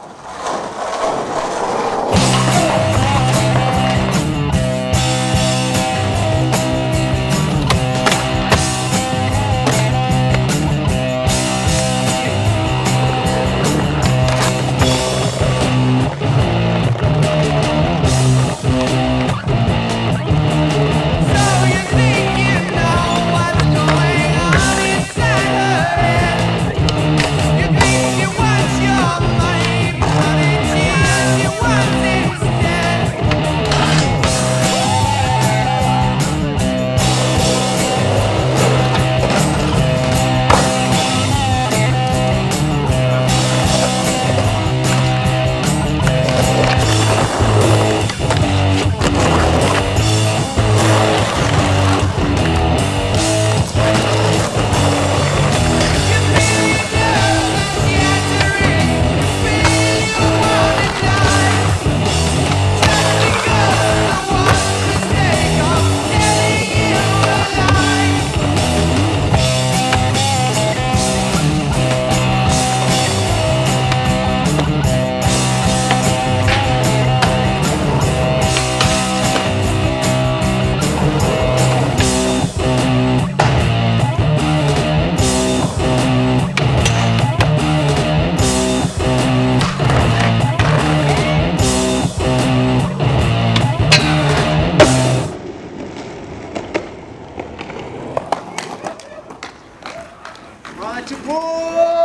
you Bate-bola!